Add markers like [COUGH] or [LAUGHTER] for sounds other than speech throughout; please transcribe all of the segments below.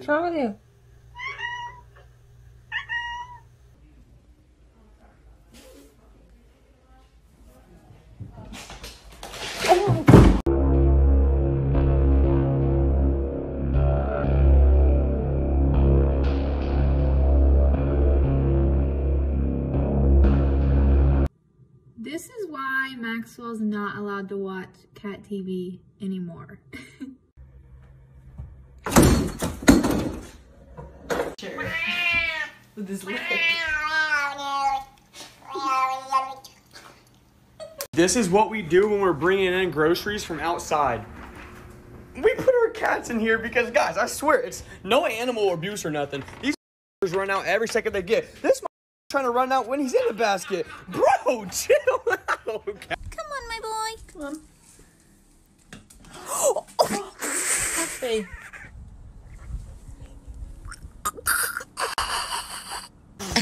What's wrong with you? This is why Maxwell's not allowed to watch cat TV anymore. [LAUGHS] [LAUGHS] With his leg. [LAUGHS] This is what we do when we're bringing in groceries from outside. We put our cats in here because, guys, I swear, it's no animal abuse or nothing. These [LAUGHS] run out every second they get. This trying to run out when he's in the basket. Bro, chill out. Come on, my boy. Come on. Hey.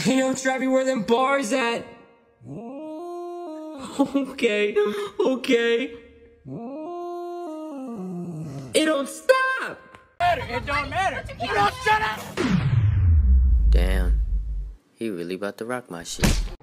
Hey, yo, Trappy, where them bars at? Okay, okay. It don't stop! It don't matter. It don't shut up. Damn. He really about to rock my shit.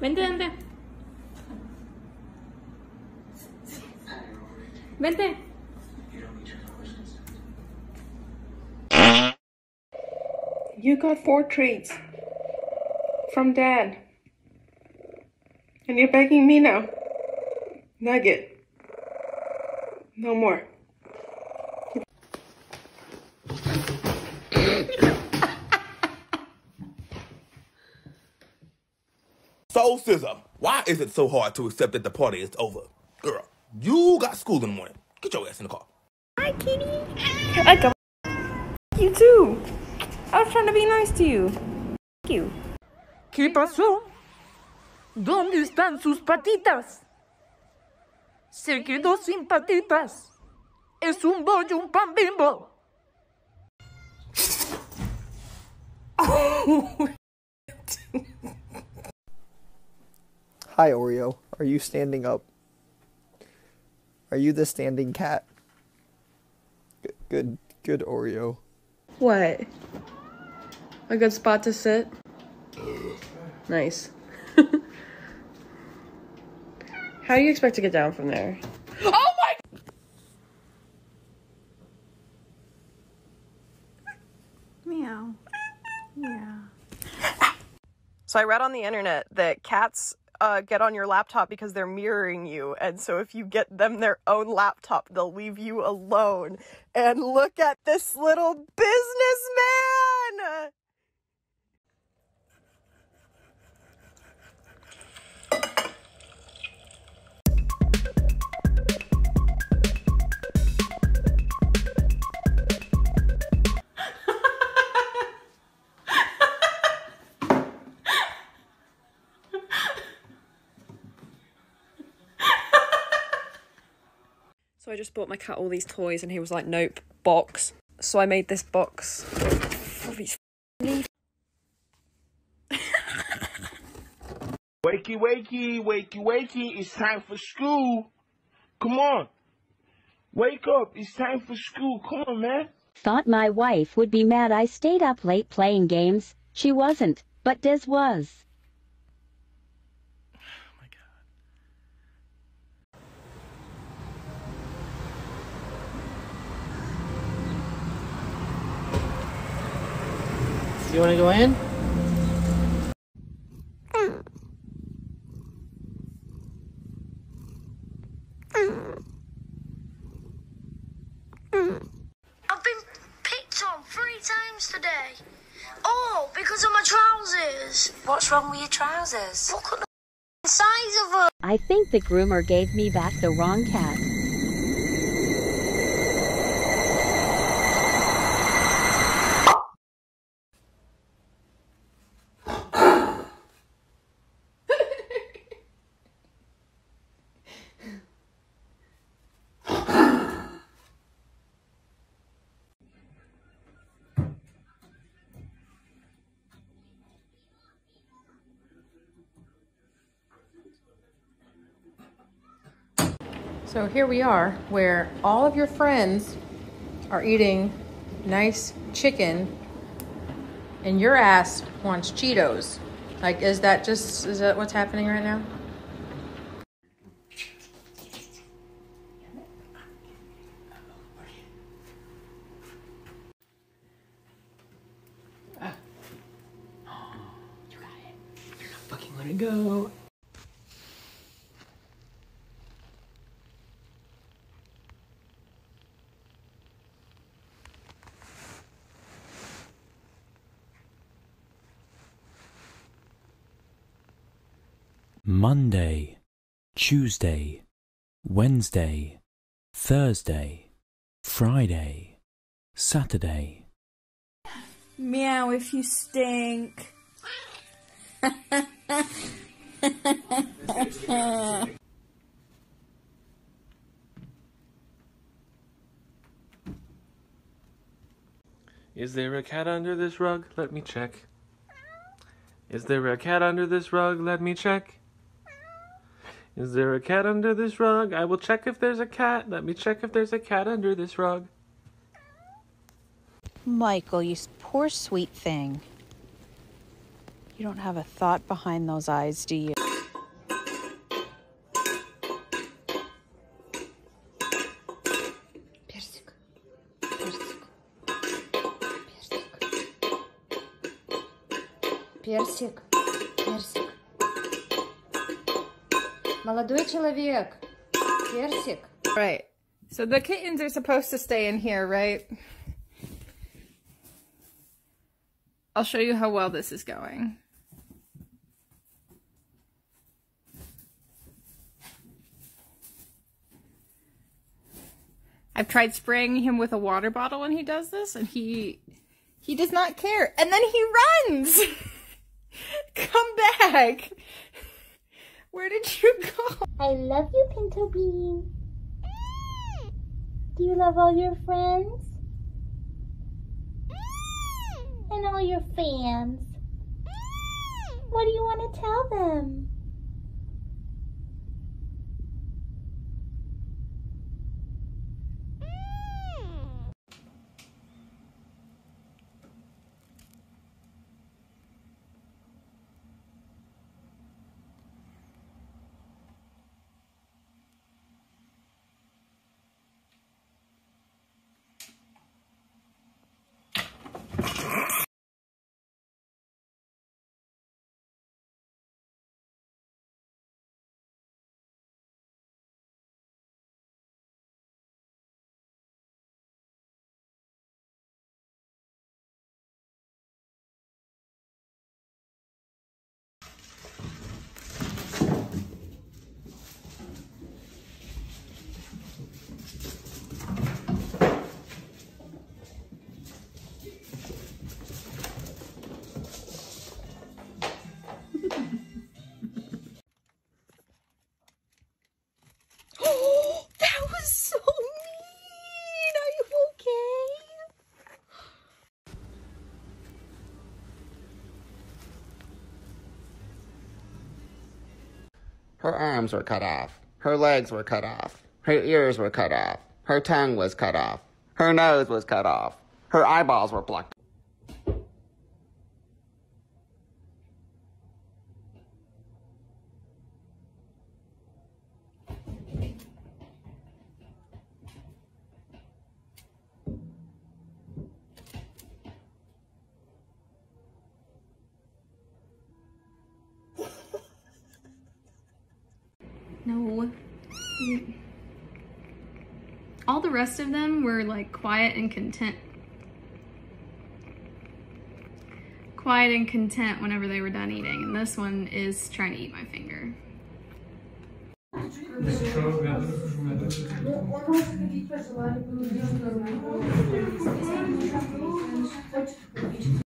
Vente, vente. Vente. You got four treats from dad. And you're begging me now. Nugget. No more. Soul Scissor, why is it so hard to accept that the party is over? Girl, you got school in the morning. Get your ass in the car. Hi, kitty. I got you too. I was trying to be nice to you. Thank you. ¿Qué pasó? ¿Dónde están sus patitas? Se quedó sin patitas. Es un bollo, un pan bimbo. [LAUGHS] Oh, Hi, Oreo. Are you standing up? Are you the standing cat? Good, good, good Oreo. What? A good spot to sit? Nice. [LAUGHS] How do you expect to get down from there? Oh my! Meow. Yeah. So I read on the internet that cats uh, get on your laptop because they're mirroring you, and so if you get them their own laptop, they'll leave you alone. And look at this little businessman! So I just bought my cat all these toys and he was like, nope, box. So I made this box. [LAUGHS] Wakey, wakey, wakey, wakey, it's time for school. Come on. Wake up, it's time for school. Come on, man. Thought my wife would be mad I stayed up late playing games. She wasn't, but Diz was. You wanna go in? I've been picked on three times today. Oh, because of my trousers. What's wrong with your trousers? Look at the size of them. I think the groomer gave me back the wrong cat. So here we are, where all of your friends are eating nice chicken, and your ass wants Cheetos. Like, is that just, is that what's happening right now? Fucking let it go. Monday, Tuesday, Wednesday, Thursday, Friday, Saturday. Meow if you stink. Is there a cat under this rug? Let me check. Is there a cat under this rug? Let me check. Is there a cat under this rug? I will check if there's a cat. Let me check if there's a cat under this rug. Michael, you s- poor sweet thing. You don't have a thought behind those eyes, do you? Персик. Персик. Персик. Персик. Персик. Молодой человек. Персик. Right. So the kittens are supposed to stay in here, right? I'll show you how well this is going. I've tried spraying him with a water bottle when he does this, and he he does not care. And then he runs. [LAUGHS] Come back. Where did you go? I love you, Pinto Bean. Do you love all your friends? And all your fans? What do you want to tell them? Her arms were cut off. Her legs were cut off. Her ears were cut off. Her tongue was cut off. Her nose was cut off. Her eyeballs were plucked. No. All the rest of them were like quiet and content. Quiet and content whenever they were done eating, and this one is trying to eat my finger.